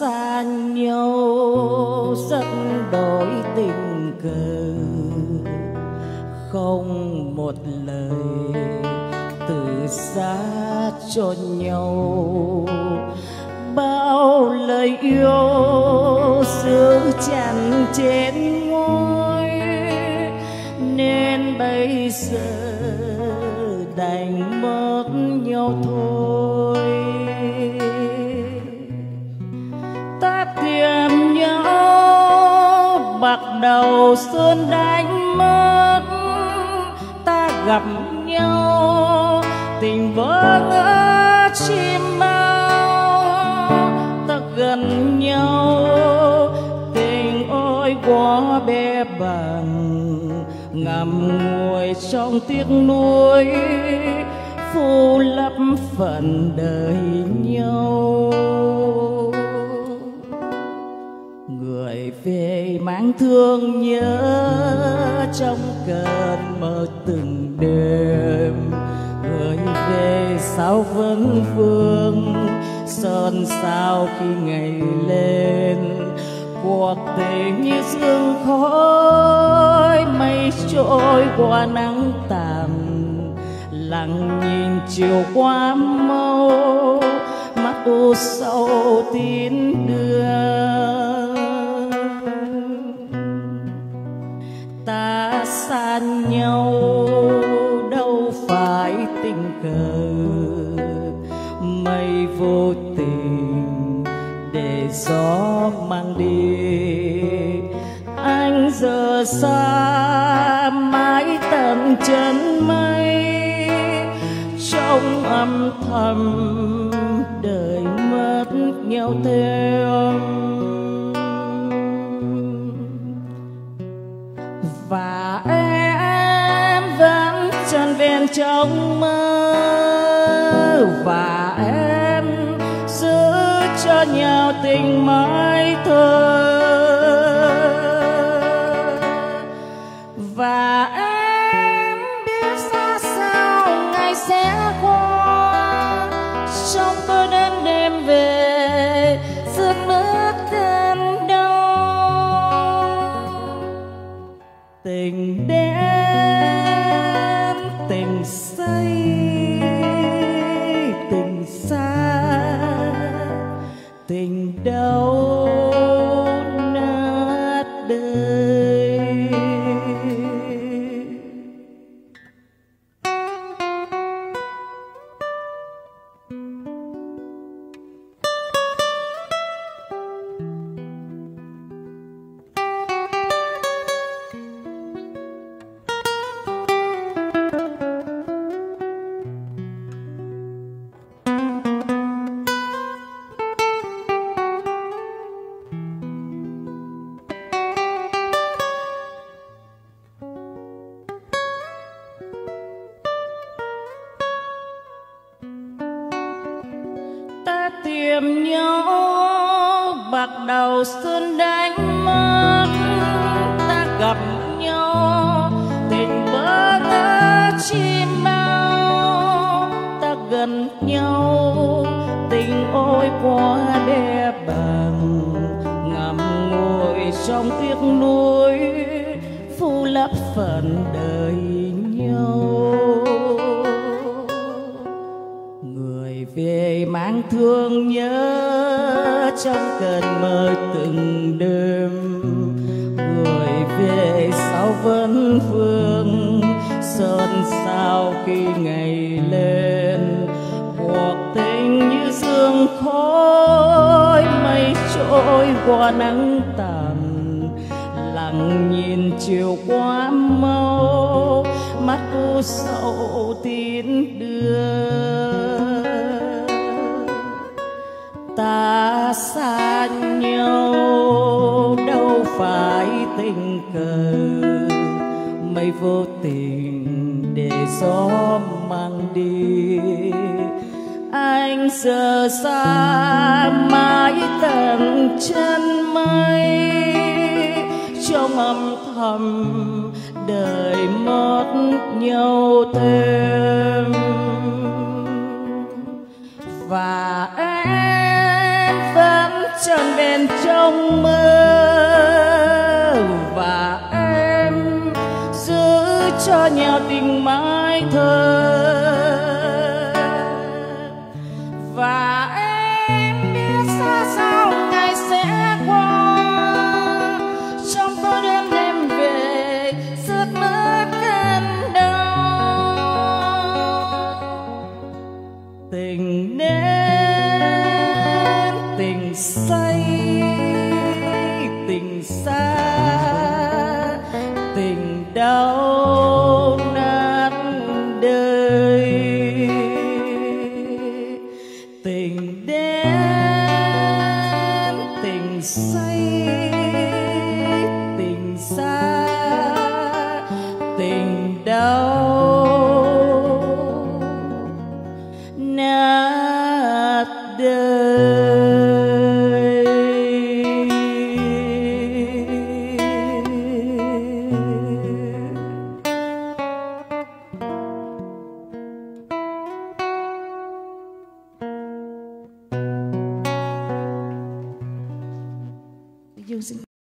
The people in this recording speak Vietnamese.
xa nhau, rất đổi tình cờ. Không một lời từ xa cho nhau. Bao lời yêu xưa tràn trên ngôi nên bây giờ đầu xuân đánh mất, ta gặp nhau, tình vỡ ngỡ chim mau. ta gần nhau, tình ôi quá bé bằng ngầm ngùi trong tiếc nuối phù lấp phần đời nhau người về mang thương nhớ trong cơn mơ từng đêm. Người về sao vẫn vương, sơn sao khi ngày lên. Cuộc tình như sương khói, mây trôi qua nắng tàn. Lặng nhìn chiều qua mâu mắt u sâu tin đưa gió mang đi anh giờ xa, mãi tận chân mây. Trong âm thầm, đời mất nhau thêm và em vẫn tròn vẹn trong mơ. Và em cho nhau tình mãi thơ. Và em biết ra sao ngày sẽ qua, trong tôi đêm đêm về dứt mất cơn đau tình đêm, tình say. Tìm nhau bắt đầu xuân đánh mất. Ta gặp nhau, tình vỡ ta chim bao. Ta gần nhau, tình ôi quá đẹp bằng ngậm ngùi trong tiếc nuối phu lấp phần đời. Về mang thương nhớ trong cơn mơ từng đêm. Người về sao vẫn vương sơn sao khi ngày lên. Cuộc tình như sương khói, mây trôi qua nắng tàn. Lặng nhìn chiều qua mau, mắt u sầu tin đưa. Xa nhau, đâu phải tình cờ. Mây vô tình để gió mang đi, anh giờ xa mãi tận chân mây. Trong âm thầm đời mất nhau thêm. Và em vẹn trong mơ. Và em giữ cho nhau tình mãi thơ. Và em biết xa sao ngày sẽ qua. Trong tôi đêm đêm về giấc mơ cơn đau. Tình nên Oh.